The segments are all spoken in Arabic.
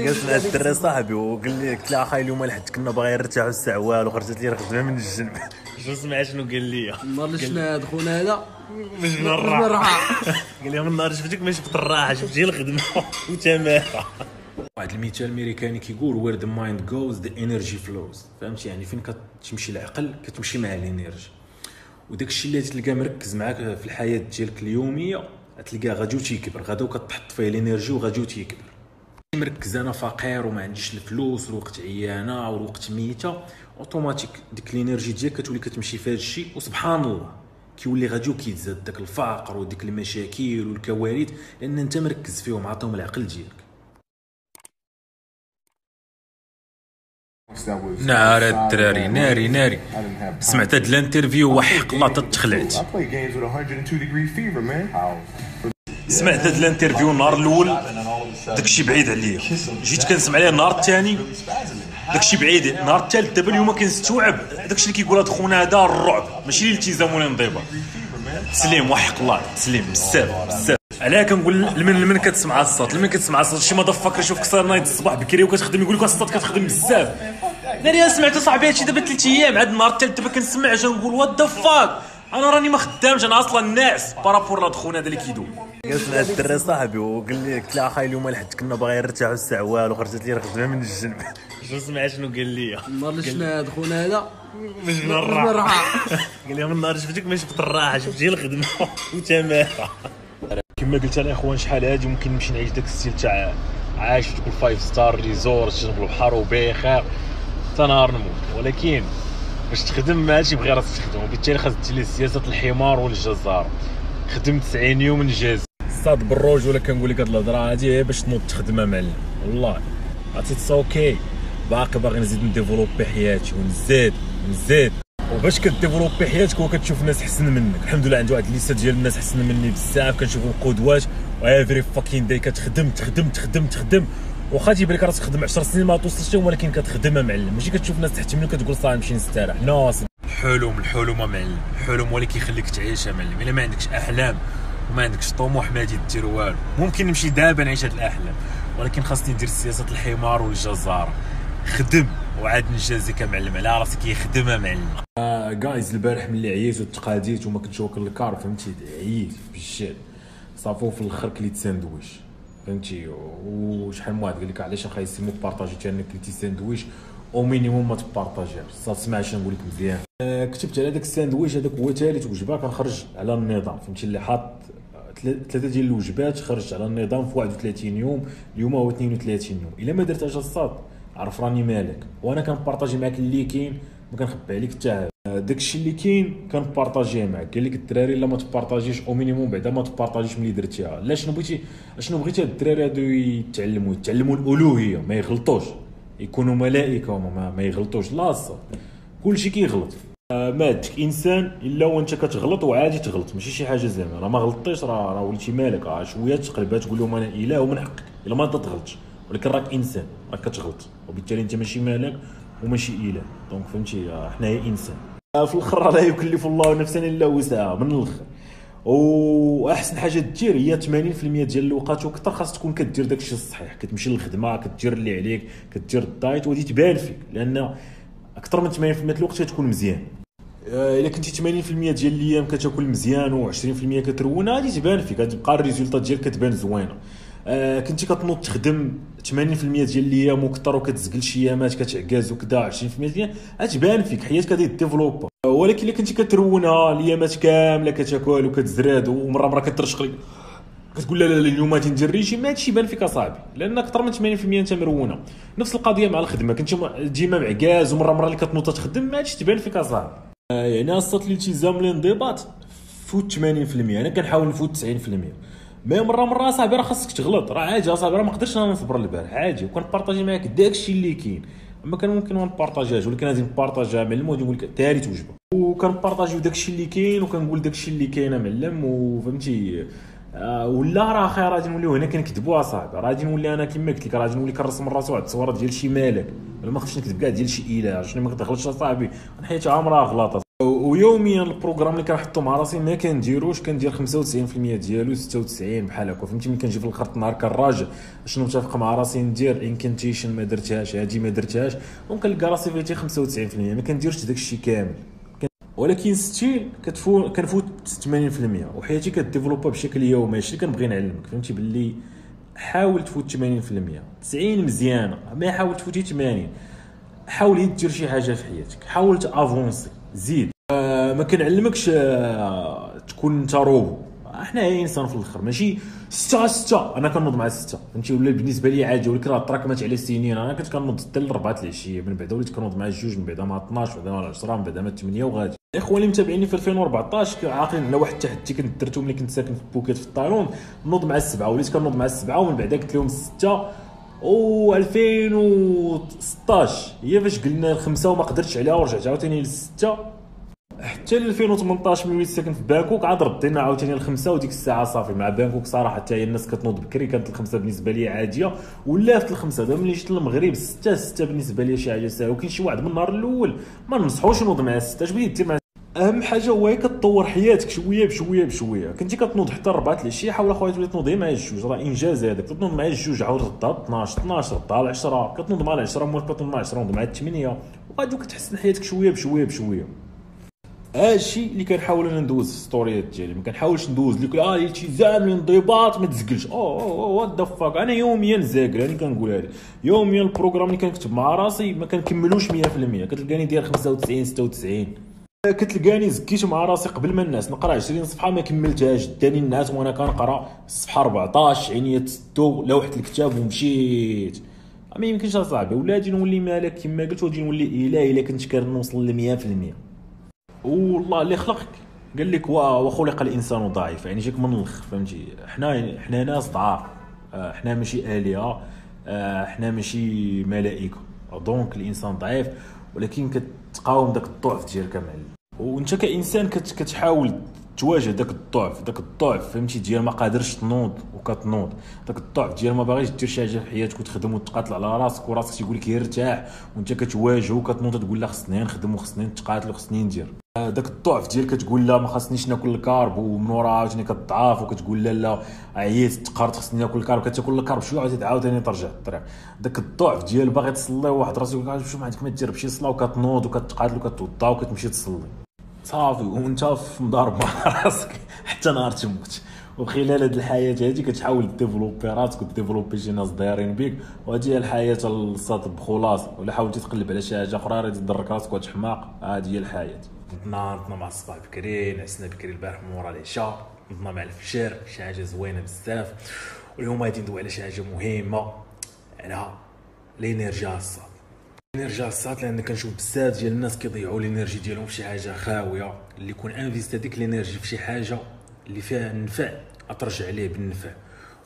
جلست مع الدري صاحبي وقال لي قلت له اخاي اليوم الحد كنا باغيين نرتاحوا السعوال وخرجت لي الخدمه من الجنب شو سمع شنو قال لي؟ النهار اللي شفنا هاد خونا هذا؟ مش من من الراحة. قال لي من النهار شفتك ما شفت الراحة شفت جي الخدمة وتماها واحد المثال امريكاني كيقول where the mind goes the energy flows فهمتي؟ يعني فين كتمشي العقل كتمشي مع ال energy. وداك الشيء اللي تلقاه مركز معاك في الحياة ديالك اليومية تلقاه غادي تيكبر غادي كتحط فيه ال energy وغادي تيكبر مركز أنا فقير وما عنديش الفلوس والوقت عيانة والوقت ميتة. اوتوماتيك ديك ال energy ديالك كتولي كتمشي في هذا الشيء. وسبحان الله كيولي غادي وكيتزاد داك الفقر وديك المشاكل والكوارث لأن أنت مركز فيهم عطاهم العقل ديالك. نار الدراري ناري ناري. سمعت هاد ال interview وحق الله تتخلعت. I play games with 102 degree fever, man. سمعت هاد ال interview النهار الأول. داكشي بعيد عليا. جيت كنسمع عليه النهار الثاني داكشي بعيد. النهار الثالث دابا اليوم كنستوعب داكشي اللي كيقول هاد خونا هذا الرعب. ماشي الالتزام ولا انضباط. تسليم وحق الله. تسليم. بزاف بزاف. علاه كنقول لمن لمن كتسمع الصوت. لمن كتسمع الصوت. شي ما فكر يشوف كسر نايض الصباح بكري وكتخدم يقول لك الصوت كتخدم بزاف. ناري سمعت صاحبي هادشي دابا ثلاث أيام. عاد النهار الثالث دابا كنسمع اجا نقول what the fuck أنا راني ما خدامش أنا أصلا ناعس. par rapport لهاد خونا هذا اللي كيدوب جلست مع الدري صاحبي وقال لي قلت له اخاي اليوم الحد كنا باغيين نرتاحوا السعوال وخرجت لي الخدمه من الجنب. شو سمع شنو قال لي؟ النهار اللي شفنا هاد خونا هذا؟ مش من من الراحة. قال لي من النهار شفتك ما شفت الراحة شفت جي الخدمة. وتماها كما قلت أنا أخوان شحال هادي ممكن نمشي نعيش داك ال style تاع عايش تقول five star resort تشرب البحر وبخير حتى نهار نموت. ولكن باش تخدم ماشي بغير راسك تخدم وبالتالي خاص لي سياسة الحمار والجزار. خدمت 90 يوم نجاز صاد بالروج ولا كنقول لك هاد الهضرة هادي هي باش تنوض تخدم معلم والله. It's okay. باقي باغي نزيد ن développer حياتي ونزيد ونزيد. وباش ك développer حياتك وكتشوف ناس أحسن منك. الحمد لله عندي واحد الليسته ديال الناس أحسن مني بزاف. كنشوفهم قدوات و every fucking day كتخدم تخدم تخدم تخدم. واخا تيبان لك راسك تخدم 10 سنين ما توصلش لهم ولكن كتخدم معلم. ماشي كتشوف ناس تحت منك كتقول صافي نمشي نستراح no الحلم الحلم معلم. الحلم هو اللي كيخليك تعيش معلم. إلا ما عندكش أحلام. وما عندكش طموح ما غادي دير والو. ممكن نمشي دابا نعيش هاد الأحلام ولكن خاصني ندير سياسة الحمار والجزار خدم وعاد نجازيك معلم على راسك يخدم معلم. جايز البارح ملي عييت وتقاديت وما كنتش واكل الكار فهمتي؟ عييت بالشال صافي في الآخر كليت ساندويش فهمتي؟ وشحال من واحد قال لك علاش اخاي سيمو بارطاجي حتى أنا كليتي ساندويش؟ au minimum ما تبارطاجيهاش. صافي سمع اش نقول لك مزيان. آه، كتبت على داك الساندويش هذاك هو ثالث وجبة كنخرج على النظام فهمتي؟ اللي حاط ثلاثة ديال الوجبات خرجت على النظام في 31 يوم اليوم هو 32 يوم. إلا ما درتهاش الصاط عرف راني ملاك. وأنا كنبارطاجي معاك اللي كاين ما كنخبي عليك حتى. آه، داكشي اللي كاين كنبارطاجيه معاك. قال لك الدراري لا ما تبارطاجيش au minimum بعدا ما تبارطاجيش ملي درتيها. لا شنو بغيتي؟ شنو بغيتي الدراري هادو يتعلموا؟ يتعلموا الألوهية ما يغلطوش. يكونوا ملائكة هما ما, يغلطوش. لا الصاد كلشي كيغلط. ما عندك إنسان إلا وانت كتغلط وعادي تغلط ماشي شي حاجة زعما. راه ما غلطتيش راه راه وليتي مالك راه شوية تقلبها تقول لهم أنا إله ومن حقك. إلا ما تغلطش ولكن راك إنسان راك كتغلط. وبالتالي أنت ماشي مالك وماشي إله. دونك فهمتي؟ آه، حنايا إنسان. آه، في الأخر لا يكلف الله نفسا إلا وسعها من الآخر. وأحسن حاجة دير هي 80% ديال الوقت وكثر خاص تكون كدير داكشي الصحيح. كتمشي للخدمة كدير اللي عليك كدير ال diet وغادي تبان فيك. لأن أكثر من 80% ديال الوقت كتكون مزيان. آه، إلا كنتي 80% ديال الأيام كتاكل مزيان و20% كترون غادي تبان فيك غتبقى الريزولطات ديالك كتبان زوينة. آه، كنتي كتنوض تخدم 80% ديال الأيام وكثر وكتزقل شي أيامات كتعكاز وكذا 20% ديال غتبان فيك حياتك غادي ديفلوبا آه، ولكن إلا كنتي كترونها الأيامات كاملة كتاكل وكتزراد ومرة مرة كترشق لك كتقول لا لا اليوم غادي ندير ريجيم هادشي يبان فيك أصاحبي لأن أكثر من 80% أنت مرونه نفس القضية مع الخدمة كنتي م- ديما معكاز ومرة مرة اللي كتنوض تخدم هادشي تبان فيك أصاحبي. آه، يعني أصلا الالتزام الانضباط فوت 80% أنا كنحاول نفوت 90% mais مرة مرة أصاحبي راه خاصك تغلط. راه عادي أصاحبي راه ما قدرتش أنا نصبر البارح. عادي وكنبارطاجي معاك داكشي اللي كاين. أما كان ممكن ما نبارطاجيهاش ولكن غادي نبارطاجيها معلم وغادي نقول لك ثالث وجبه وكنبارطاجيو داكشي اللي كاين وكنقول داكشي اللي كاين معلم وفهمتي آه، ولا راه خير غادي نوليو هنا كنكذبوا أصاحبي. راه غادي نولي أنا كما قلت لك راه غادي نولي كنرسم راسي واحد التصويره ديال شي ملاك. ما خصنيش نكذب كاع ديال شي إله شنو ما كتغلطش أصاحبي. حياتي عامره غلط. و- ويوميا ال programme اللي كنحطو مع راسي ما كنديروش كندير 95% ديالو 96 بحال هكا. فهمتي؟ ملي كنجي في الآخر النهار كنراجع شنو متفق مع راسي ندير. انكنتيشن ما درتهاش هادي ما درتهاش. وكنلقى راسي فيتي 95% ما كنديرش داك كامل. ولكن still كتفوت كنفوت 80% وحياتي كديفلوبا بشكل يومي اللي كنبغي نعلمك فهمتي؟ باللي حاول تفوت 80% 90 مزيانه ما حاول تفوتي 80 حاول دير شي حاجة في حياتك. حاول تأفونسي زيد. آه ما كنعلمكش آه تكون انت روبو. إحنا إنسان في الآخر؟ ماشي؟ ستة ستة أنا كنوض مع ستة فهمتي؟ ولا بالنسبة لي عادي. ولكن راه تراكمات على سنين أنا كنت كنوض حتى لربعة العشيه من بعد. وليت كنوض مع الجوج من بعد. مع 12 من بعد مع 10 من بعد. مع 8 وغادي. الاخوان اللي متابعيني في 2014 عاقلين على واحد التحدي كنت درتو ملي كنت ساكن في بوكيت في الطايلاند نوض مع السبعة. وليت كنوض مع السبعة. ومن بعد قلت لهم السته و 2016 هي فاش قلنا الخمسة وما قدرتش عليها ورجعت. عاوتاني للسته حتى ل 2018 ملي ساكن في بانكوك عاد ردينا عاوتاني الخمسة وديك الساعة صافي. مع بانكوك صراحة حتى هي الناس كتنوض بكري كانت الخمسة بالنسبة لي عادية ولفت الخمسة. دابا ملي جيت للمغرب ستة ستة بالنسبة لي شي حاجة ساهلة. وكاين شي واحد من النهار الأول ما ننصحوش ينوض مع ستة. اش بغيتي مع أهم حاجة هو كتطور حياتك شوية بشوية بشوية. كنتي كتنوض حتى 4 العشية حاول أخويا تولي تنوض مع الجوج. راه إنجاز هذاك. تنوض مع الجوج عاود ردها 12 12 ردها 10 كتنوض مع 10 مول كتنوض مع 10 نوض مع 8 وغادي كتحسن حياتك شوية بشوية بشوية. هادشي اللي كنحاول أنا ندوز في ستوريات ديالي ما كنحاولش ندوز لك آه التزام الانضباط ما تزقلش. oh oh what the fuck أنا يوميا زاكل أنا كنقول هذه يوميا ال programme اللي كنكتب مع راسي ما كنكملوش 100% كتلقاني داير 95 96 كتلقاني زكيت مع راسي قبل ما الناس. نقرا 20 صفحة ما كملتهاش. داني الناس وأنا كنقرا الصفحه 14 عينيا تسدو لوحت الكتاب ومشيت. ما يمكنش أصاحبي ولادي نولي مالك كما قلت ولادي نولي اله إلا كنت كنوصل ل 100% والله اللي خلقك. قال لك وخلق الإنسان ضعيف يعني جاك من الآخر فهمتي؟ حنا حنا ناس ضعاف. آه، حنا ماشي آلهة. آه، حنا ماشي ملائكة. donc الإنسان ضعيف. ولكن كتقاوم داك الضعف ديالك معلم وأنت كإنسان كت كتحاول تواجه داك الضعف. داك الضعف فهمتي؟ ديال ما قادرش تنوض وكتنوض. داك الضعف ديال ما باغيش دير شي حاجة في حياتك وتخدم وتقاتل على راسك وراسك تيقول لك ارتاح وأنت كتواجه وكتنوض تقول لا خصني نخدم وخصني نتقاتل وخصني ندير. داك الضعف ديال كتقول لا ما خاصنيش ناكل ال carb ومن ورا عاوتاني كتضعف وكتقول لا لا عييت تقهرت خصني ناكل ال carb كتاكل ال carb شوية عاوتاني عاوتاني ترجع. الطريق داك الضعف ديال باغي تصلي واحد يقول شوف ما عندك ما دير بشي صلاه وكتنوض وكتقاتل وكتوضا وكتمشي تصلي. صافي وانت في مضارب مع راسك حتى نهار تموت. وخلال هذه الحياة هذه كتحاول ديفلوبي راسك وديفلوبي شي ناس دايرين بيك. وهذه هي الحياة الصاط بخلاصه ولا حاولتي تقلب على شي حاجة أخرى راه تضرك راسك وتحماق. هذه هي الحياة. نضنا نضنا مع الصباح بكري نعسنا بكري البارح من ورا العشاء نضنا مع الفجر شي حاجة زوينة بزاف. واليوم غادي ندوي على شي حاجة مهمة على l'énergie الصاط. ال energy الصاط لأن كنشوف بزاف ديال الناس كيضيعوا ال energy ديالهم في شي حاجة خاوية اللي يكون invest هذيك ال energy في شي حاجة اللي فيها النفع ترجع عليه بالنفع.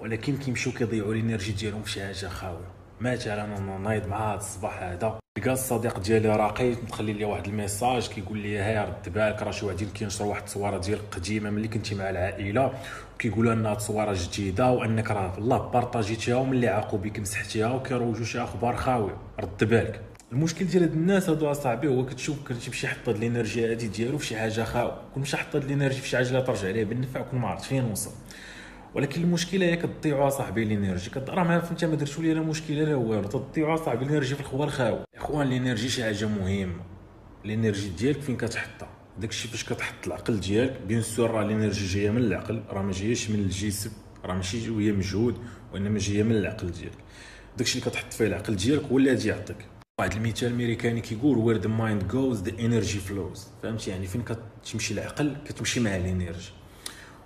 ولكن كيمشيو كيضيعوا ال energy ديالهم في شي حاجة خاوية. مثلا أنا نايض مع هذا الصباح هذا. لقى الصديق ديالي راقي مخلي لي واحد ال message كيقول لي هاي رد بالك راه شي واحدين كينشروا واحد التصويره ديالك قديمه ملي كنتي مع العائلة وكيقولوا انها تصويره جديدة وأنك راه يالله بارطاجيتيها وملي عاقوا بك مسحتيها وكيروجوا شي أخبار خاوية. رد بالك. المشكل ديال هاد الناس هادو أصاحبي هو كتشوف كتمشي حط هاد ال energy هادي ديالو في شي حاجة خاوية. كون مشى حط هاد ال energy في شي حاجة اللي ترجع عليه بالنفع كون ما عرفت فين وصل. ولكن المشكلة هي كتضيعوا صاحبي ال energy. راه ما انت ما درتو لي أنا مشكلة لا والو. تضيعوا صاحبي ال energy في الخوا الخاوي اخوان ال energy شي حاجة مهمة. ال energy ديالك فين كتحطها؟ داكشي فاش كتحط العقل ديالك bien sûr راه ال energy جاية من العقل. راه ما جايش من الجسم. راه ماشي وهي مجهود وإنما جاية من العقل ديالك. داكشي اللي كتحط فيه العقل ديالك هو اللي غادي يعطيك. واحد المثال أمريكاني كيقول where the mind goes the energy flows فهمتي؟ يعني فين كتمشي العقل كتمشي مع ال energy.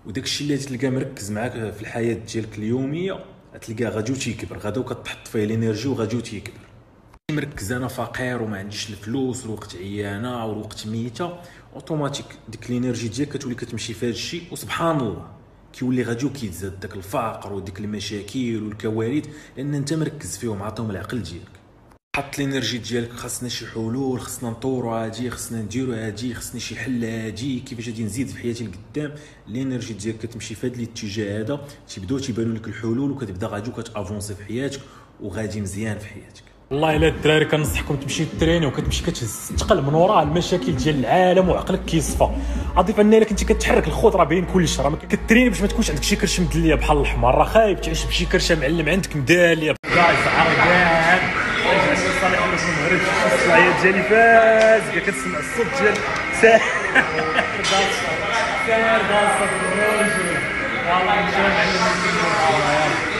وداك الشيء اللي تلقى مركز معاك في الحياة ديالك اليومية تلقاه غادي تيكبر غادي كتحط فيه ال energy وغادي تيكبر مركز أنا فقير وما عنديش الفلوس الوقت عيانة والوقت ميتة أوتوماتيك ديك ال energy ديالك كتولي كتمشي في هذا الشيء وسبحان الله كيولي غادي كيتزاد داك الفقر وديك المشاكل والكوارث لأن أنت مركز فيهم عطيهم العقل ديالك. حط ال energy ديالك خاصنا شي حلول خاصنا نطوروا هادي خاصنا نديروا هادي خاصني شي حل هادي كيفاش غادي نزيد في حياتي لقدام. ال energy ديالك كتمشي في هذا الاتجاه هذا تيبداو تيبانوا لك الحلول وكتبدا غادي كت avancer في حياتك وغادي مزيان في حياتك. والله إلا الدراري كنصحكم تمشي تريني وكتمشي كتهز تقل من وراء المشاكل ديال العالم وعقلك كيصفى. اضيف ان إلا كنتي كتحرك الخوت راه باين كلشي راه ما كتريني باش ما تكونش عندك شي كرشه مدلية بحال الحمار. راه خايب تعيش بشي كرشة معلم عندك مدالية. جايز عرقان صالح المغرب الصلاحيه ديالي فاز. كتسمع الصوت ديال ساهر ساهر والله إن شاء الله.